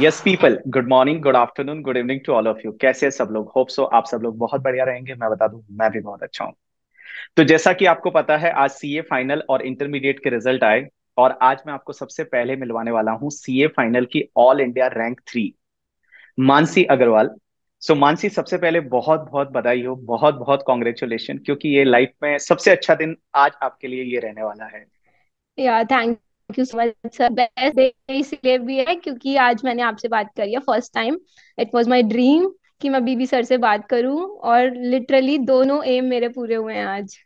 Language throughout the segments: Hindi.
Yes people good morning good afternoon good evening to all of you कैसे हैं सब लोग? होप सो आप सब लोग बहुत बढ़िया रहेंगे। मैं बता दूँ मैं भी बहुत अच्छा हूँ। तो जैसा कि आपको पता है आज सीए फाइनल और इंटरमीडिएट के रिज़ल्ट आए और आज मैं आपको सबसे पहले मिलवाने वाला हूँ सीए फाइनल की all India rank three Mansi Agarwal. So so, Mansi सबसे पहले बहुत बहुत बधाई हो बहुत बहुत कॉन्ग्रेचुलेशन क्योंकि ये लाइफ में सबसे अच्छा दिन आज आपके लिए ये रहने वाला है। Yeah thank you so much sir best day इसलिए भी है क्योंकि आज मैंने आपसे बात करी है first time it was my dream कि मैं बीबी सर से बात करूँ और लिटरली दोनों एम मेरे पूरे हुए हैं आज.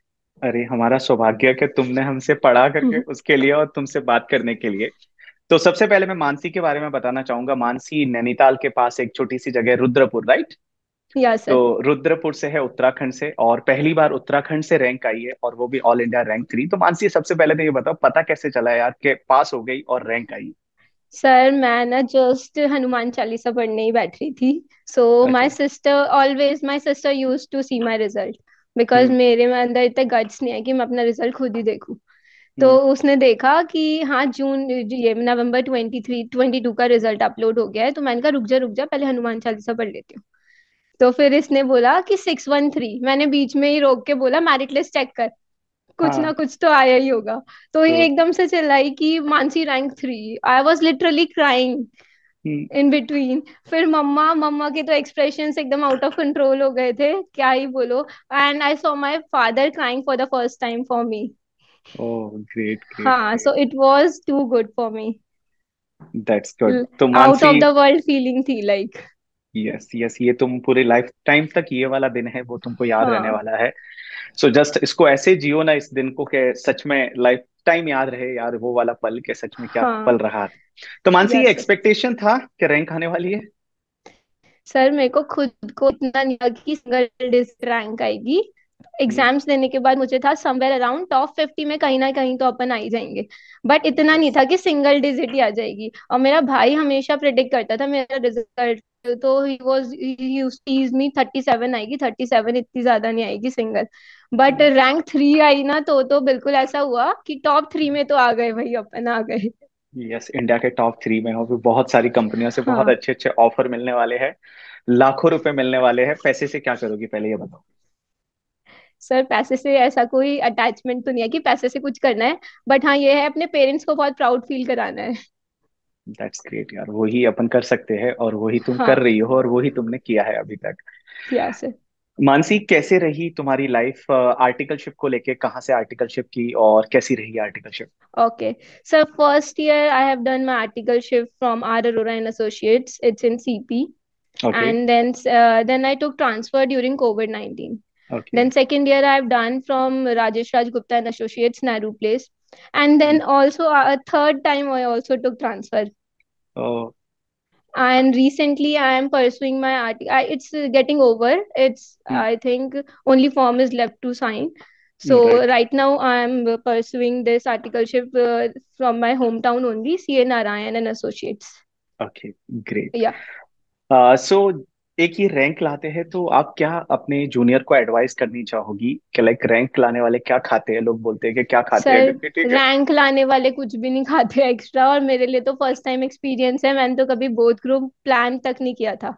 अरे हमारा सौभाग्य कि तुमने हमसे पढ़ा करके उसके लिए और तुमसे बात करने के लिए. तो सबसे पहले मैं मानसी के बारे में बताना चाहूँगा. मानसी नैनीताल के पास एक छोटी सी जगह रुद्रपुर राइट यस तो रुद्रपुर से है उत्तराखंड से और पहली बार उत्तराखंड से रैंक आई है और वो भी ऑल इंडिया रैंक थ्री तो मानसी सबसे पहले तो ये बताओ पता कैसे चला यार के पास हो गई और रैंक आई? सर मैं ना जस्ट हनुमान चालीसा पढ़ने ही बैठ रही थी so my sister always my sister used to see my result because मेरे में अंदर इतने गट्स नहीं है कि मैं अपना रिज़ल्ट खुद ही देखूँ। तो हम्म। उसने देखा कि हाँ जून ये November twenty three twenty two का रिज़ल्ट अपलोड हो गया है तो मैंने कहा रुक जा रुक जा पहले हनुमान चालीसा पढ़ लेती हूँ। तो फिर इसने बोला कि सिक्स वन थ्री मैंने बीच में ही रोक के बोला मैरिट लिस्ट चेक कर कुछ हाँ. ना कुछ तो आया ही होगा तो ये तो एकदम से चिल्लाई कि Mansi rank three I was literally crying in between फिर मम्मा मम्मा के तो एक्सप्रेशन एकदम आउट ऑफ़ कंट्रोल हो गए थे क्या ही बोलो and I saw my father crying for the first time for me. हाँ so it was too good for me. That's good. तो out of the world feeling थी like. यस यस ये तुम पूरे लाइफ टाइम तक ये वाला दिन है वो तुमको याद हाँ. रहने वाला है सो so जस्ट इसको ऐसे जियो ना इस दिन को के सच में लाइफ टाइम याद रहे यार वो वाला पल के सच में क्या हाँ. पल रहा तो मानसी ये एक्सपेक्टेशन था कि रैंक आने वाली है सर मेरे को खुद को इतना नहीं लगा कि सिंगल डिस्क रैंक आएगी एग्ज़ाम्स देने के बाद मुझे था समवेयर अराउंड टॉप फिफ्टी में कहीं ना कहीं तो अपन आ ही जाएँगे। बट इतना नहीं था कि सिंगल डिजिट ही आ जाएगी। और मेरा भाई हमेशा प्रिडिक्ट करता था मेरा रिज़ल्ट तो ही was tease me thirty seven आएगी थर्टी सेवन इतनी ज़्यादा नहीं आएगी सिंगल बट रैंक थ्री आई ना तो तो बिल्कुल ऐसा हुआ कि टॉप थ्री में तो आ गए भाई अपन आ गए। यस इंडिया के टॉप थ्री में हो। बहुत सारी कंपनियों से हाँ. बहुत अच्छे अच्छे ऑफ़र मिलने वाले हैं। लाखों रुपए मिलने वाले हैं। पैसे से क्या करोगी? पहले ये बताओ। सर पैसे से ऐसा कोई अटैचमेंट तो नहीं है कि पैसे से कुछ करना है बट हाँ ये है अपने पेरेंट्स को बहुत प्राउड फील कराना है। दैट्स ग्रेट यार वही अपन कर सकते हैं और वही तुम हाँ. कर रही हो और वही तुमने किया है अभी तक। किया सर। मानसी कैसे रही तुम्हारी लाइफ आर्टिकलशिप को लेके? कहाँ से आर्टिकलशिप की और कैसी रही articleship okay sir first year I have done my articleship from R Arora and associates it's in CP and then then I took transfer during Covid 19 Okay. Then second year I've done from Rajesh Raj Gupta and Associates, Nehru Place. And then mm. also a third time I also took transfer. Oh. And recently I am pursuing my art. I, it's getting over. It's mm. I think only form is left to sign. So right, right now I'm pursuing this articleship uh, from my hometown only, CA Narayan and Associates. Okay, great. Yeah. Uh, so एक ये रैंक लाते हैं तो आप क्या अपने जूनियर को एडवाइस करनी चाहोगी? कि लाइक रैंक लाने वाले क्या खाते हैं? लोग बोलते हैं कि क्या खाते हैं? रैंक लाने वाले कुछ भी नहीं खाते एक्स्ट्रा और मेरे लिए तो फ़र्स्ट टाइम एक्सपीरियंस है। मैंने तो कभी बोथ ग्रुप प्लान तक नहीं किया था।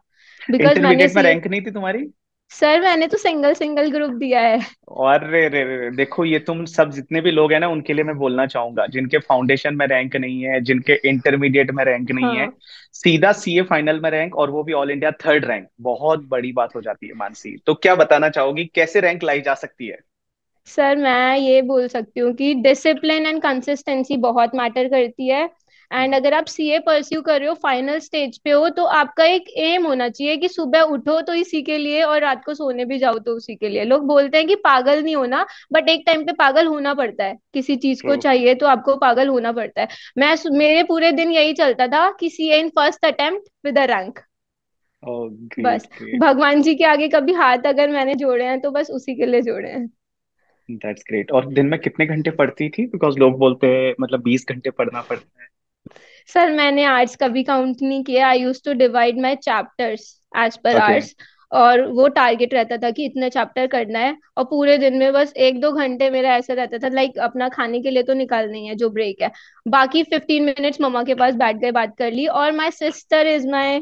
बिकॉज़ मैंने में रैंक नहीं थी तुम्हारी? सर मैंने तो सिंगल सिंगल ग्रुप दिया है। और रे रे रे देखो ये तुम सब जितने भी लोग हैं ना उनके लिए मैं बोलना चाहूँगा जिनके फाउंडेशन में रैंक नहीं है जिनके इंटरमीडिएट में रैंक नहीं हाँ. है। सीधा सीए फाइनल में रैंक और वो भी ऑल इंडिया थर्ड रैंक बहुत बड़ी बात हो जाती है मानसी। तो क्या बताना चाहोगी कैसे रैंक लाई जा सकती है? सर मैं ये बोल सकती हूँ कि डिसिप्लिन एंड कंसिस्टेंसी बहुत मैटर करती है। एंड अगर आप सी ए परस्यू कर रहे हो फाइनल स्टेज पे हो तो आपका एक एम होना चाहिए कि सुबह उठो तो इसी के लिए और रात को सोने भी जाओ तो उसी के लिए। लोग बोलते हैं कि पागल नहीं होना बट एक टाइम पे पागल होना पड़ता है। किसी चीज़ को चाहिए तो आपको पागल होना पड़ता है। मैं मेरे पूरे दिन यही चलता था कि C A in first attempt with a rank बस। भगवान जी के आगे कभी हाथ अगर मैंने जोड़े हैं तो बस उसी के लिए जोड़े हैं। दैट्स ग्रेट और दिन में कितने घंटे पढ़ती थी? बिकॉज़ लोग बोलते हैं मतलब बीस घंटे पढ़ना पड़ता है। सर मैंने आर्ट्स कभी काउंट नहीं किया. I use to divide my chapters as per arts और वो टारगेट रहता था कि इतना चैप्टर करना है और पूरे दिन में बस एक दो घंटे मेरा ऐसा रहता था लाइक अपना खाने के लिए तो निकालना ही है जो ब्रेक है. बाकी फिफ्टीन मिनट्स मम्मा के पास बैठ गए बात कर ली और माई सिस्टर इज़ माई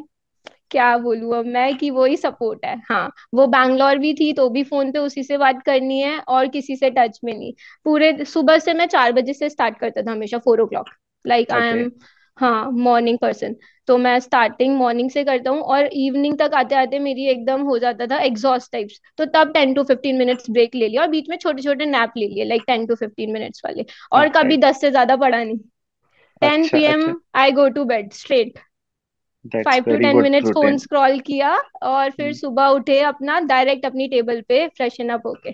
क्या बोलूँ अब मैं कि वो ही सपोर्ट है. हाँ वो बैंगलोर भी थी तो भी फ़ोन पे उसी से बात करनी है और किसी से टच में नहीं. पूरे सुबह से मैं चार बजे से स्टार्ट करता था हमेशा four o'clock like I am हाँ मॉर्निंग पर्सन तो मैं स्टार्टिंग मॉर्निंग से करता हूँ और इवनिंग तक आते आते मेरी एकदम हो जाता था एग्जॉस्ट टाइप्स तो तब ten to fifteen minutes break ले लिया और बीच में छोटे छोटे नैप ले लिए like ten to fifteen minutes वाले. और ओके कभी दस से ज़्यादा पढ़ा नहीं. Ten P M I go to bed straight five to ten minutes phone scroll किया और फिर सुबह उठे अपना डायरेक्ट अपनी टेबल पे फ्रेशन अप होके.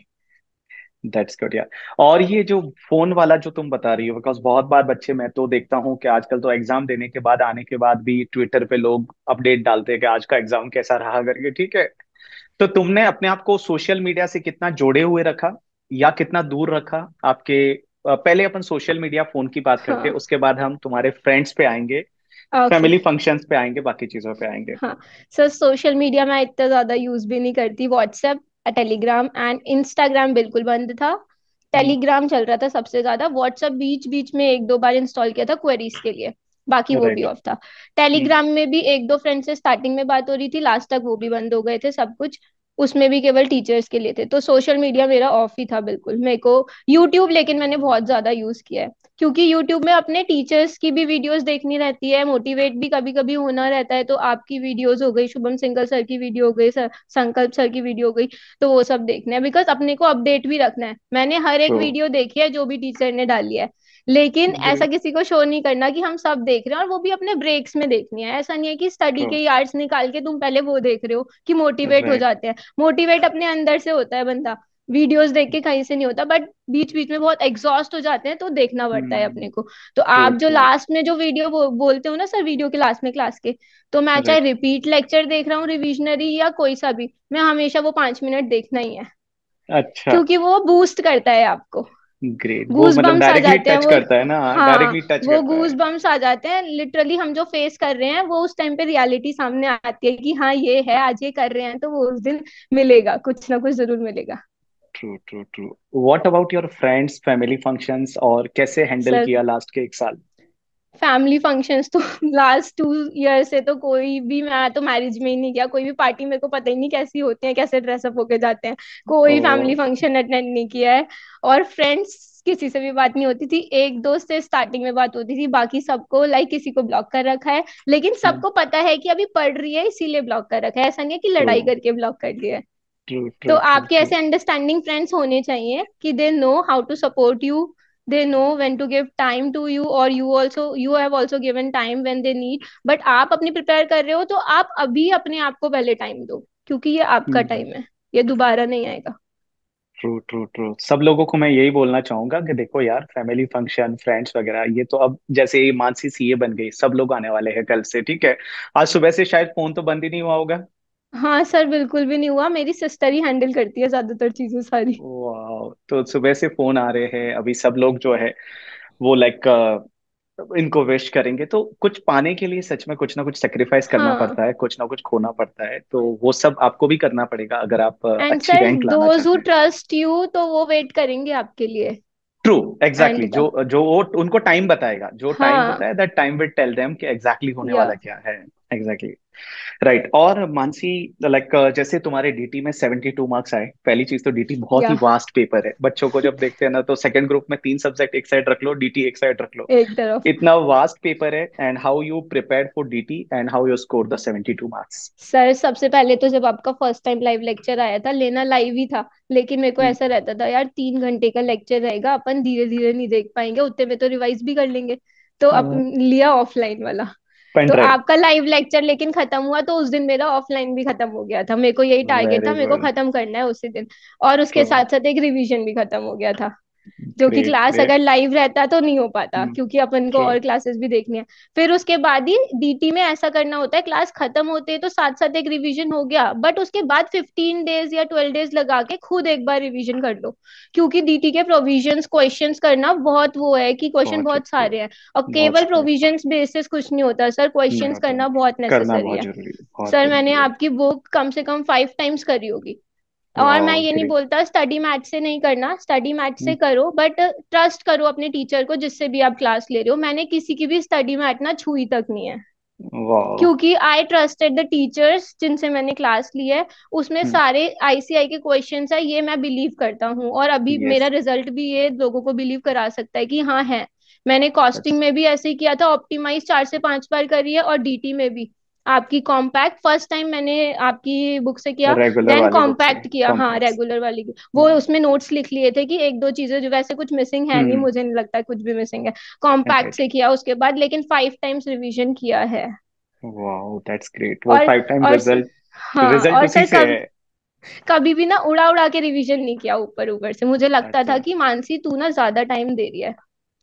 दैट्स गुड यार और ये जो फ़ोन वाला जो तुम बता रही हो बिकॉज़ बहुत बार बच्चे मैं तो देखता हूँ कि आजकल तो एग्ज़ाम देने के बाद आने के बाद भी ट्विटर पे लोग अपडेट डालते हैं कि आज का एग्ज़ाम कैसा रहा करके ठीक है? तो तुमने अपने आप को सोशल मीडिया से कितना जोड़े हुए रखा या कितना दूर रखा? आपके पहले अपन सोशल मीडिया फ़ोन की बात करते हैं हाँ। उसके बाद हम तुम्हारे फ्रेंड्स पे आएँगे फैमिली फ़ंक्शंस पे आएँगे बाकी चीज़ों पे आएँगे। हाँ सर सोशल मीडिया मैं इतना ज़्यादा यूज़ भी नहीं करती व्हाट्सएप टेलीग्राम एंड इंस्टाग्राम बिल्कुल बंद था। टेलीग्राम चल रहा था सबसे ज़्यादा। व्हाट्सएप बीच बीच में एक दो बार इंस्टॉल किया था क्वेरीज के लिए। बाकी वो भी ऑफ़ था। टेलीग्राम में भी एक दो फ्रेंड से स्टार्टिंग में बात हो रही थी। लास्ट तक वो भी बंद हो गए थे सब कुछ। उसमें भी केवल टीचर्स के लिए थे। तो सोशल मीडिया मेरा ऑफ़ ही था बिल्कुल। मेरे को यूट्यूब लेकिन मैंने बहुत ज़्यादा यूज़ किया है। क्योंकि यूट्यूब में अपने टीचर्स की भी वीडियोस देखनी रहती है मोटिवेट भी कभी कभी होना रहता है तो आपकी वीडियोस हो गई शुभम सिंगल सर की वीडियो हो गई सर संकल्प सर की वीडियो हो गई तो वो सब देखना है। बिकॉज़ अपने को अपडेट भी रखना है। मैंने हर एक वीडियो देखी है जो भी टीचर ने डाली है। लेकिन ऐसा किसी को शो नहीं करना कि हम सब देख रहे हैं और वो भी अपने ब्रेक्स में देखनी है। ऐसा नहीं है कि स्टडी के यार्ड्स निकाल के तुम पहले वो देख रहे हो कि मोटिवेट हो जाते हैं। मोटिवेट अपने अंदर से होता है बंदा। वीडियोस देख के कहीं से नहीं होता बट बीच बीच में बहुत एग्जॉस्ट हो जाते हैं तो देखना पड़ता है हम्म अपने को। तो आप जो लास्ट में जो वीडियो बो, बोलते हो ना सर वीडियो के लास्ट में क्लास के तो मैं चाहे रिपीट लेक्चर देख रहा हूँ रिविजनरी या कोई सा भी मैं हमेशा वो पाँच मिनट देखना ही है। अच्छा। क्योंकि वो बूस्ट करता है आपको। ग्रेट वो गूज मतलब आ डायरेक्टली जाते हैं टच करता है ना हाँ डायरेक्टली टच वो गूज बम्स आ जाते हैं। लिटरली हम जो फेस कर रहे हैं वो उस टाइम पे रियलिटी सामने आती है कि हाँ ये है आज ये कर रहे हैं तो वो उस दिन मिलेगा कुछ ना कुछ ज़रूर मिलेगा। True true true what about your friends family functions और कैसे हैंडल किया लास्ट के एक साल? फैमिली फ़ंक्शंस तो लास्ट टू ईयर से तो कोई भी मैं तो मैरिज में ही नहीं गया। कोई भी पार्टी मेरे को पता ही नहीं कैसी होती है कैसे ड्रेसअप होके जाते हैं। कोई फैमिली फ़ंक्शन अटेंड नहीं किया है। और फ्रेंड्स किसी से भी बात नहीं होती थी। एक दो से स्टार्टिंग में बात होती थी। बाकी सबको लाइक किसी को ब्लॉक कर रखा है। लेकिन सबको पता है कि अभी पढ़ रही है इसीलिए ब्लॉक कर रखा है। ऐसा नहीं है कि लड़ाई करके ब्लॉक कर दिया है। तो आपके ऐसे अंडरस्टैंडिंग फ्रेंड्स होने चाहिए कि they know how to support you they know when to give time to you or you also you have also given time when they need. But आप अपनी प्रिपेयर कर रहे हो तो आप अभी अपने आप को पहले टाइम दो क्योंकि ये आपका टाइम है। ये दोबारा नहीं आएगा। ट्रू ट्रू ट्रू सब लोगों को मैं यही बोलना चाहूँगा कि देखो यार फैमिली फ़ंक्शन फ्रेंड्स वगैरह ये तो अब जैसे ये मानसी सीए बन गई सब लोग आने वाले हैं कल से ठीक है? आज सुबह से शायद फ़ोन तो बंद ही नहीं हुआ होगा। हाँ सर बिल्कुल भी नहीं हुआ। मेरी सिस्टर ही हैंडल करती है ज़्यादातर चीज़ें सारी। वाह तो सुबह से फ़ोन आ रहे हैं। अभी सब लोग जो है वो लाइक इनको विश करेंगे। तो कुछ पाने के लिए सच में कुछ ना कुछ सेक्रीफाइस करना हाँ। पड़ता है कुछ ना कुछ खोना पड़ता है। तो वो सब आपको भी करना पड़ेगा अगर आप अ, एंड अच्छी सर रैंक लाना दोज हु चाहते हैं। ट्रस्ट यू तो वो वेट करेंगे आपके लिए। True and exactly exactly. तक जो जो वो उनको टाइम बताएगा। जो टाइम होता हाँ। है that time will tell them कि एग्जैक्टली exactly होने या वाला क्या है। एग्जैक्टली राइट और मानसी लाइक जैसे तुम्हारे डीटी में 72 मार्क्स आए पहली चीज़ तो डीटी बहुत ही वास्ट पेपर है। बच्चों को जब देखते हैं ना तो सेकंड ग्रुप में तीन सब्जेक्ट एक साइड रख लो डीटी एक साइड रख लो। एक तरफ़। इतना वास्ट पेपर है and how you prepare for DT and how you score the 72 marks sir सबसे पहले तो जब आपका फ़र्स्ट टाइम लाइव लेक्चर आया था लेना लाइव ही था लेकिन मेरे को हम्म। ऐसा रहता था यार तीन घंटे का लेक्चर रहेगा अपन धीरे धीरे नहीं देख पाएँगे उतने में तो रिवाइज भी कर लेंगे। तो अपन लिया ऑफलाइन वाला। तो आपका लाइव लेक्चर लेकिन खत्म हुआ तो उस दिन मेरा ऑफलाइन भी खत्म हो गया था। मेरे को यही टारगेट था मेरे को खत्म करना है उसी दिन। और उसके साथ साथ एक रिवीजन भी खत्म हो गया था। जो कि क्लास अगर लाइव रहता तो नहीं हो पाता क्योंकि अपन को और क्लासेस भी देखनी है। फिर उसके बाद ही डीटी में ऐसा करना होता है क्लास खत्म होते है तो साथ साथ एक रिवीजन हो गया बट उसके बाद फिफ्टीन डेज़ या ट्वेल्व डेज़ लगा के खुद एक बार रिवीजन कर लो। क्योंकि डीटी के प्रोविजंस क्वेश्चंस करना बहुत वो है कि क्वेश्चन बहुत सारे हैं। और केवल प्रोविज़न बेसिस कुछ नहीं होता सर क्वेश्चन करना बहुत नेसेसरी है। सर मैंने आपकी बुक कम से कम फाइव टाइम्स करी होगी। और मैं ये नहीं बोलता स्टडी मैथ से नहीं करना स्टडी मैथ से हम्म, करो बट ट्रस्ट करो अपने टीचर को जिससे भी आप क्लास ले रहे हो। मैंने किसी की भी स्टडी मैथ ना छुई तक नहीं है। क्योंकि आई ट्रस्टेड द टीचर्स जिनसे मैंने क्लास ली है उसमें हम्म, सारे आईसीआई के क्वेश्चन है ये मैं बिलीव करता हूँ। और अभी यस मेरा रिज़ल्ट भी ये लोगों को बिलीव करा सकता है कि हाँ है। मैंने कॉस्टिंग में भी ऐसे ही किया था ऑप्टिमाइज चार से पाँच बार करी है और डीटी में भी। आपकी कॉम्पैक्ट फ़र्स्ट टाइम मैंने आपकी बुक से किया देन कॉम्पैक्ट किया हाँ रेगुलर वाली। की वो उसमें नोट्स लिख लिए थे कि एक दो चीज़ें जो वैसे कुछ मिसिंग है नहीं हम्म मुझे नहीं लगता कुछ भी मिसिंग है। कॉम्पैक्ट से किया उसके बाद लेकिन फाइव टाइम्स रिविजन किया है। वाह दैट्स ग्रेट वो फाइव टाइम रिज़ल्ट हाँ रिज़ल्ट और उसी से है। कभी भी ना उड़ा उड़ा के रिवीजन नहीं किया ऊपर ऊपर से। मुझे लगता था अच्छा कि मानसी तू ना ज़्यादा टाइम दे रही है।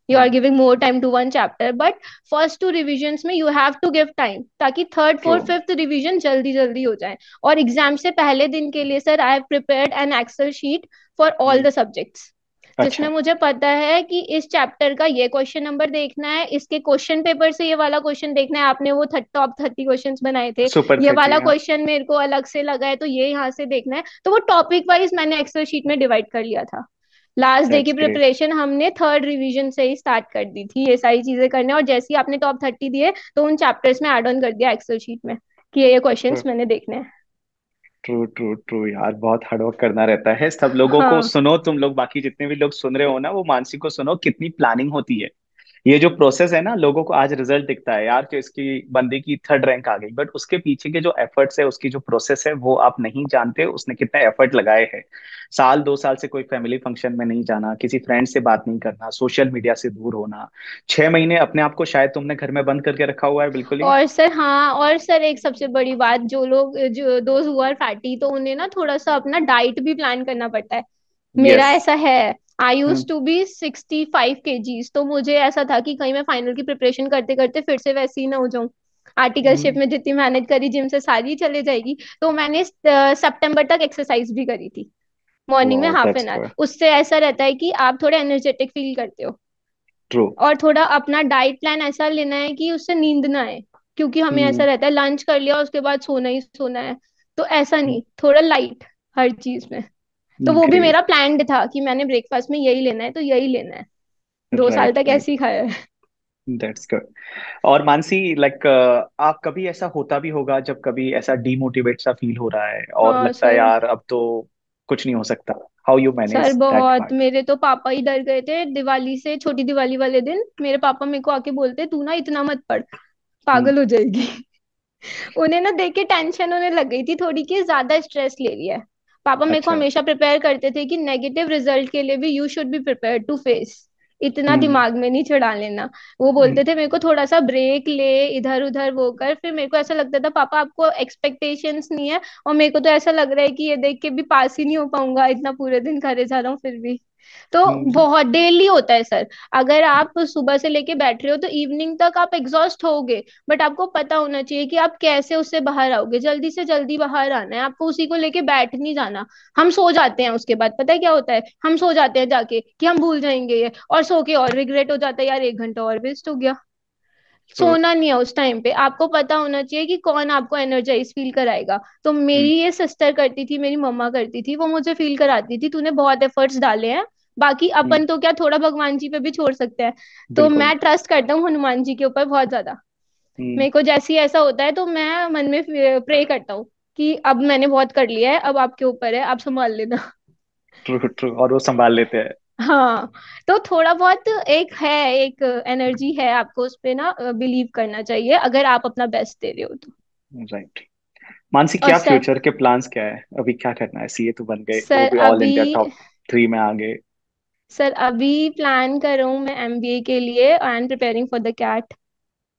You are giving more time to one chapter but first two revisions में you have to give time ताकि थर्ड फोर्थ फिफ्थ रिविजन जल्दी जल्दी हो जाए। और एग्ज़ाम से पहले दिन के लिए sir I have prepared an excel sheet for all the subjects जिसमें अच्छा। मुझे पता है कि इस चैप्टर का ये क्वेश्चन नंबर देखना है इसके क्वेश्चन पेपर से ये वाला क्वेश्चन देखना है। आपने वो टॉप थर्टी क्वेश्चंस बनाए थे। ये वाला हाँ। क्वेश्चन मेरे को अलग से लगा है तो ये यहाँ से देखना है। तो वो टॉपिक वाइज मैंने एक्सेल शीट में डिवाइड कर लिया था। लास्ट डे की प्रिपरेशन हमने थर्ड रिवीजन से ही स्टार्ट कर दी थी ये सारी चीज़ें करने और जैसे ही आपने टॉप थर्टी दिए तो उन चैप्टर्स में एड ऑन कर दिया एक्सेल शीट में कि ये क्वेश्चंस मैंने देखने हैं। ट्रू ट्रू ट्रू यार बहुत हार्डवर्क करना रहता है। सब लोगों को हाँ। सुनो तुम लोग बाकी जितने भी लोग सुन रहे हो ना वो मानसी को सुनो कितनी प्लानिंग होती है। ये जो प्रोसेस है ना लोगों को आज रिज़ल्ट दिखता है यार कि इसकी बंदे की थर्ड रैंक आ गई। बट उसके पीछे के जो एफर्ट्स है उसकी जो प्रोसेस है वो आप नहीं जानते उसने कितना एफर्ट लगाए हैं। साल दो साल से कोई फैमिली फ़ंक्शन में नहीं जाना किसी फ्रेंड से बात नहीं करना सोशल मीडिया से दूर होना। छह महीने अपने आप को शायद तुमने घर में बंद करके रखा हुआ है बिल्कुल ही और सर हाँ और सर एक सबसे बड़ी बात जो लोग जो हु आर फैटी तो उन्हें ना थोड़ा सा अपना डाइट भी प्लान करना पड़ता है। मेरा ऐसा है। I use to be sixty five kgs तो मुझे ऐसा था कि कहीं मैं फाइनल की प्रिपरेशन करते करते फिर से वैसी ही ना हो जाऊँ। आर्टिकलशिप में जितनी मेहनत करी जिम से सारी चले जाएगी तो मैंने सितंबर तक एक्सरसाइज भी करी थी। मॉर्निंग में हाफ़ एन आवर उससे ऐसा रहता है कि आप थोड़े एनर्जेटिक फील करते हो। ट्रू और थोड़ा अपना डाइट प्लान ऐसा लेना है कि उससे नींद ना आए क्योंकि हमें hmm. ऐसा रहता है लंच कर लिया उसके बाद सोना ही सोना है। तो ऐसा नहीं थोड़ा लाइट हर चीज़ में। तो वो भी मेरा प्लान था कि मैंने ब्रेकफास्ट में यही लेना है तो यही लेना है। दो साल तक ऐसे ही खाया है। दैट्स गुड और मानसी लाइक आप कभी ऐसा होता भी होगा जब कभी ऐसा डीमोटिवेट सा फील हो रहा है और हाँ लगता है यार अब तो कुछ नहीं हो सकता। How you sir manage that बहुत मेरे तो पापा ही डर गए थे दिवाली से छोटी दिवाली वाले दिन। मेरे पापा मेरे को आके बोलते तू ना इतना मत पढ़ हम्म पागल हो जाएगी। उन्हें ना देख के टेंशन होने लग गई थी थोड़ी कि ज़्यादा स्ट्रेस ले लिया है। पापा मेरे को अच्छा। हमेशा प्रिपेयर करते थे कि नेगेटिव रिज़ल्ट के लिए भी you should be prepare to face इतना हम्म। दिमाग में नहीं चढ़ा लेना। वो बोलते थे मेरे को थोड़ा सा ब्रेक ले इधर उधर वो कर। फिर मेरे को ऐसा लगता था पापा आपको एक्सपेक्टेशंस नहीं है और मेरे को तो ऐसा लग रहा है कि ये देख के भी पास ही नहीं हो पाऊँगा इतना पूरे दिन करे जा रहा हूँ फिर भी। तो हम्म बहुत डेली होता है सर अगर आप सुबह से लेके बैठ रहे हो तो इवनिंग तक आप एग्जॉस्ट होगे बट आपको पता होना चाहिए कि आप कैसे उससे बाहर आओगे। जल्दी से जल्दी बाहर आना है आपको उसी को लेके बैठ नहीं जाना। हम सो जाते हैं उसके बाद। पता है क्या होता है? हम सो जाते हैं जाके कि हम भूल जाएँगे ये और सो के और रिग्रेट हो जाता है यार एक घंटा और वेस्ट हो गया। सोना नहीं है उस टाइम पे। आपको पता होना चाहिए कि कौन आपको एनर्जाइज फील कराएगा। तो मेरी ये सिस्टर करती थी मेरी मम्मा करती थी वो मुझे फील कराती थी तूने बहुत एफर्ट्स डाले हैं बाकी हम्म। अपन तो क्या थोड़ा भगवान जी पे भी छोड़ सकते हैं। तो मैं ट्रस्ट करता हूँ हनुमान जी के ऊपर बहुत ज़्यादा। हम्म। मेरे को जैसे ही ऐसा होता है तो मैं मन में प्रे करता हूँ कि अब मैंने बहुत कर लिया है अब आपके ऊपर है आप संभाल लेना। ट्रू ट्रू और वो संभाल लेते हैं। हाँ तो थोड़ा बहुत एक है एक एनर्जी है आपको उस पे ना बिलीव करना चाहिए अगर आप अपना बेस्ट दे रहे हो तो। राइट मानसी और क्या फ्यूचर के प्लान्स क्या है? अभी क्या करना है? सीए तो बन गए वो सर भी ऑल इंडिया टॉप थ्री में आ गए सर अभी प्लान कर रहा हूँ मैं एमबीए के लिए am preparing for the CAT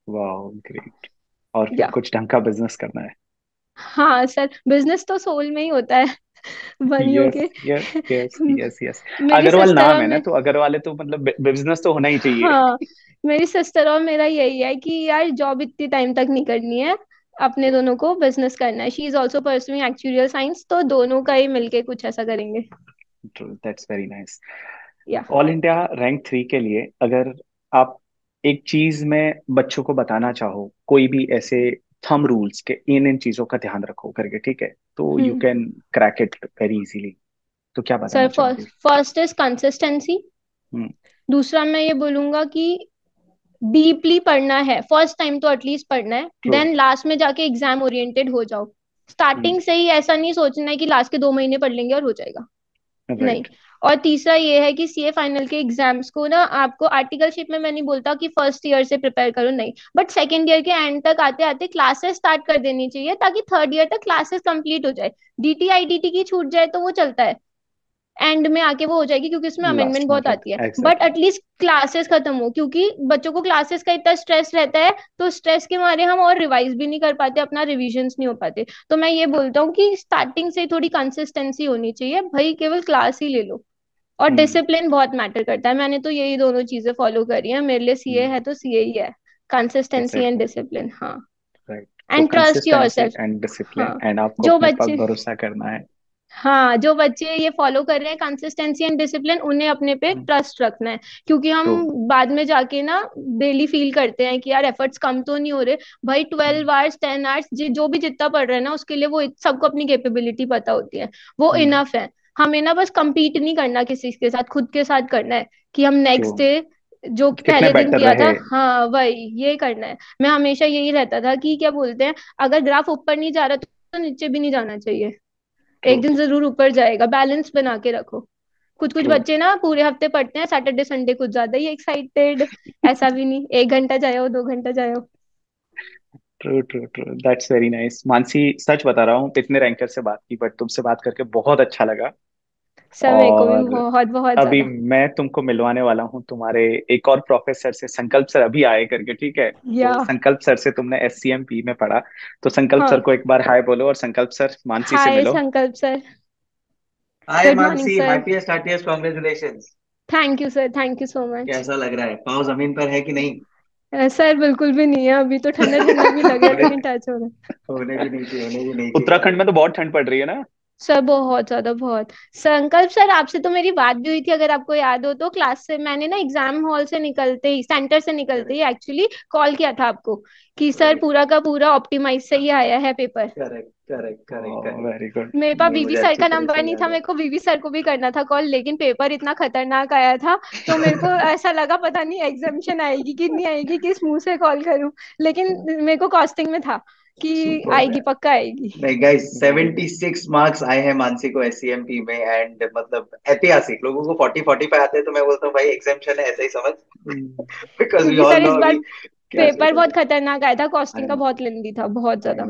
वाह ग्रेट और फिर या कुछ ढंग का बिज़नेस करना है? हाँ सर बिज़नेस तो सोल में ही होता है। बनियों यस के। यस यस यस यस मेरी अग्रवाल सिस्टर नाम और है ना मैं तो अग्रवाल है तो मतलब बिज़नेस तो होना ही चाहिए। हाँ मेरी सिस्टर और मेरा यही है कि यार जॉब इतनी टाइम तक नहीं करनी है। अपने दोनों को बिज़नेस करना है। She is also pursuing actuarial science तो दोनों का ही मिलके कुछ ऐसा करेंगे। That's very nice yeah all India rank three के लिए अगर आप एक चीज़ में बच्चों को बताना चाहो कोई भी ऐसे थंब रूल्स के इन इन चीज़ों का ध्यान रखो करके ठीक है? तो you can crack it very easily तो क्या सर बताना चाहोगे? फ़र्स्ट इज़ कंसिस्टेंसी दूसरा मैं ये बोलूँगा कि डीपली पढ़ना है फ़र्स्ट टाइम तो एटलीस्ट पढ़ना है देन लास्ट में जाके एग्ज़ाम ओरिएंटेड हो जाओ। स्टार्टिंग से ही ऐसा नहीं सोचना है कि लास्ट के दो महीने पढ़ लेंगे और हो जाएगा। नहीं। राइट और तीसरा ये है कि सीए फाइनल के एग्ज़ाम्स को ना आपको आर्टिकलशिप में मैं नहीं बोलता कि फ़र्स्ट ईयर से प्रिपेयर करो नहीं। बट सेकेंड ईयर के एंड तक आते आते क्लासेस स्टार्ट कर देनी चाहिए ताकि थर्ड ईयर तक क्लासेस कंप्लीट हो जाए। D T I DT IDT की छूट जाए तो वो चलता है। एंड में आके वो हो जाएगी क्योंकि उसमें अमेंडमेंट बहुत आती है। बट एटलीस्ट क्लासेस खत्म हो क्योंकि बच्चों को क्लासेस का इतना स्ट्रेस रहता है तो स्ट्रेस के मारे हम और रिवाइज भी नहीं कर पाते अपना रिविजन नहीं हो पाते। तो मैं ये बोलता हूँ कि स्टार्टिंग से थोड़ी कंसिस्टेंसी होनी चाहिए। भाई केवल क्लास ही ले लो। और हम्म। डिसिप्लिन बहुत मैटर करता है। मैंने तो यही दोनों चीज़ें फॉलो करी है। मेरे लिए सीए हम्म। है तो सीए ही है। कंसिस्टेंसी एंड डिसिप्लिन हाँ। तो and trust your consistency self and discipline and आपको जो बच्चे भरोसा करना है। हाँ जो बच्चे ये फॉलो कर रहे हैं कंसिस्टेंसी एंड डिसिप्लिन उन्हें अपने पे ट्रस्ट रखना है। क्योंकि हम ट्रू बाद में जाके ना डेली फील करते हैं कि यार एफर्ट्स कम तो नहीं हो रहे। भाई ट्वेल्व आवर्स टेन आवर्स जो भी जितना पढ़ रहे हैं ना उसके लिए वो सबको अपनी कैपेबिलिटी पता होती है। वो हम्म। इनफ है। हमें ना बस कम्पीट नहीं करना किसी के साथ खुद के साथ करना है कि हम नेक्स्ट डे जो पहले दिन किया था हाँ वही ये करना है। मैं हमेशा यही रहता था कि क्या बोलते हैं अगर ग्राफ ऊपर नहीं जा रहा तो नीचे भी नहीं जाना चाहिए। एक दिन ज़रूर ऊपर जाएगा बैलेंस बना के रखो। कुछ कुछ बच्चे ना पूरे हफ़्ते पढ़ते हैं सैटरडे संडे कुछ ज़्यादा ही एक्साइटेड ऐसा भी नहीं एक घंटा जाए हो दो घंटा जाए हो। True true true that's very nice Mansi सच बता रहा हूँ इतने रैंकर से बात की बट तुमसे बात करके बहुत अच्छा लगा। सर मेरे को भी बहुत बहुत अभी ज़्यादा। मैं तुमको मिलवाने वाला हूँ तुम्हारे एक और प्रोफेसर से संकल्प सर अभी आए करके ठीक है? या। तो संकल्प सर से तुमने एस सी एम पी में पढ़ा तो संकल्प हाँ. सर को एक बार हाय बोलो और संकल्प सर मानसी से हाय मिलो। Sankalp sir. Hi good morning Mansi sir happiest happiest congratulations thank you sir thank you so much कैसा लग रहा है? पाँव ज़मीन पर है कि नहीं? सर बिल्कुल भी नहीं है। अभी तो ठंडा ठंडा भी लग रहा है टच हो रहा। है होने भी नहीं चाहिए होने भी नहीं उत्तराखंड में तो बहुत ठंड पड़ रही है ना। सर बहुत ज़्यादा बहुत। संकल्प सर आपसे तो मेरी बात भी हुई थी अगर आपको याद हो तो क्लास से मैंने ना एग्ज़ाम हॉल से निकलते ही सेंटर से निकलते ही एक्चुअली कॉल किया था आपको कि सर पूरा का पूरा ऑप्टिमाइज से ही आया है paper. Correct correct correct very good मेरे पास बीबी सर का नंबर नहीं था मेरे को बीबी सर को भी करना था कॉल लेकिन पेपर इतना खतरनाक आया था तो मेरे को ऐसा लगा पता नहीं एग्जामिशन आएगी कि नहीं आएगी किस मुँह से कॉल करूँ लेकिन मेरे को कॉस्टिंग में था। कि आएगी पक्का आएगी। नहीं गाइस वेरी गुड 76 मार्क्स आए हैं मानसी को एससीएमपी में एंड मतलब ऐतिहासिक लोगों को 40 45 आते हैं तो मैं बोलता हूँ भाई एग्जाम्पशन है ऐसे ही समझ। Because we all know paper बहुत खतरनाक आया था कॉस्टिंग का बहुत लेंदी था बहुत ज़्यादा।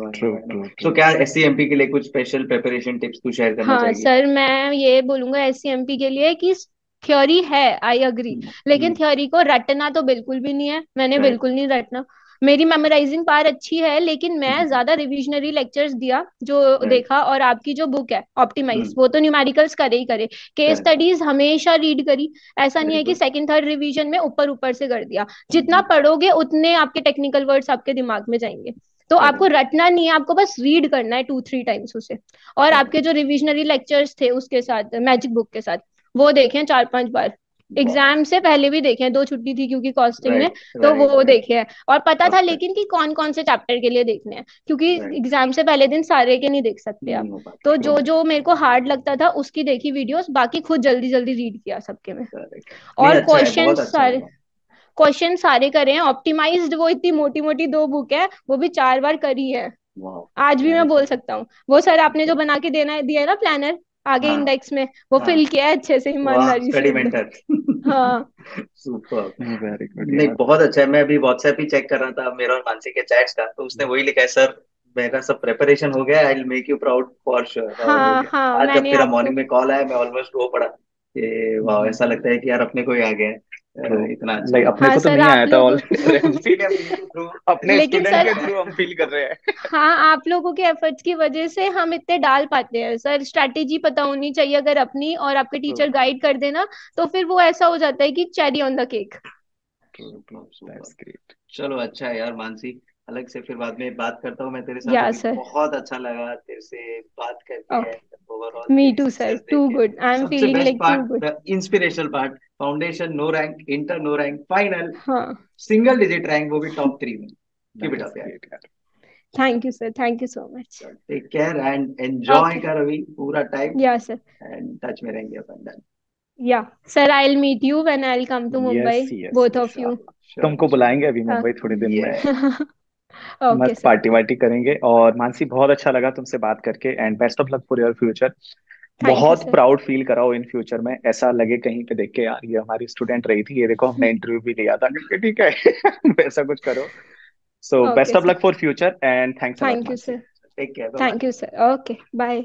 ट्रू क्या एससीएमपी के लिए कुछ स्पेशल प्रिपरेशन टिप्स तू शेयर करना हाँ सर मैं ये बोलूँगा एससीएमपी के लिए कि थ्योरी है आई अग्री लेकिन हम्म थ्योरी को रटना तो बिल्कुल भी नहीं है। मैंने बिल्कुल नहीं रटना। मेरी मेमोराइजिंग पार अच्छी है लेकिन मैं हम्म। ज़्यादा रिविजनरी लेक्चर्स दिया जो देखा और आपकी जो बुक है ऑप्टिमाइज हम्म। वो तो न्यूमेरिकल्स करे ही करे। केस स्टडीज़ हमेशा रीड करी। ऐसा नहीं है कि सेकंड थर्ड रिवीजन में ऊपर ऊपर से कर दिया। जितना हम्म पढ़ोगे उतने आपके टेक्निकल वर्ड्स आपके दिमाग में जाएँगे। तो आपको रटना नहीं है आपको बस रीड करना है टू थ्री टाइम्स उसे। और आपके जो रिविजनरी लेक्चर्स थे उसके साथ मैजिक बुक के साथ वो देखें चार पाँच बार। एग्ज़ाम से पहले भी देखे हैं दो छुट्टी थी क्योंकि कॉस्टिंग में तो वो देखे हैं। और पता था लेकिन कि कौन कौन से चैप्टर के लिए देखने हैं क्योंकि एग्ज़ाम से पहले दिन सारे के नहीं देख सकते आप। तो जो जो मेरे को हार्ड लगता था उसकी देखी वीडियोस बाकी खुद जल्दी जल्दी रीड किया सबके में। और अच्छा क्वेश्चन अच्छा सारे क्वेश्चन सारे करे हैं ऑप्टिमाइज्ड वो इतनी मोटी मोटी दो बुक है वो भी चार बार करी है। आज भी मैं बोल सकता हूँ। वो सर आपने जो बना के देना दिया है ना प्लानर आगे हाँ। इंडेक्स में वो हाँ। फिल किया है अच्छे से वाह ईमानदारी से। स्टडी मेंटर हाँ सुपर वेरी गुड नहीं बहुत अच्छा है मैं अभी व्हाट्सएप ही चेक कर रहा था मेरा और मानसी के चैट्स का तो उसने वही लिखा है सर मेरा सब प्रिपरेशन हो गया I will make you proud for sure और हाँ हाँ आज जब मैंने तेरा आपको मॉर्निंग में कॉल आया मैं ऑलमोस्ट रो पड़ा कि वाह ऐसा लगता है कि यार अपने को ही आ गया है। इतना अच्छा। लाइक अपने हाँ को तो सर नहीं आया आप था लोगों अपने लेकिन स्टूडेंट सर के थ्रू हम फील कर रहे हैं। हाँ आप लोगों के एफर्ट्स की वजह से हम इतने डाल पाते हैं। सर स्ट्रैटेजी पता होनी चाहिए अगर अपनी और आपके टीचर गाइड कर देना तो फिर वो ऐसा हो जाता है कि चेरी ऑन द केक चलो अच्छा है यार मानसी। अलग से फिर बाद में बात करता हूँ मैं तेरे साथ। या अभी सर बहुत अच्छा लगा तेरे से बात करके okay overall me too sir too good I am सबसे feeling best like to part good inspirational part foundation no rank inter no rank final single digit rank वो भी टॉप थ्री में कीप इट अप यार thank you sir thank you so much take care and enjoy कर अभी पूरा टाइम या सर एंड टच में रहेंगे अपन done yeah sir I will meet you when I will come to Mumbai both of you तुमको बुलाएँगे अभी मुंबई थोड़े दिन में ओके मस्त पार्टी वार्टी करेंगे और मानसी बहुत अच्छा लगा तुमसे बात करके and best of luck for your future बहुत प्राउड फील कराओ इन फ्यूचर में ऐसा लगे कहीं पे देख के यार ये हमारी स्टूडेंट रही थी ये देखो हमने इंटरव्यू भी लिया था। ठीक है वैसा कुछ करो। So best of luck for future and thanks thank you sir take care thank you sir okay bye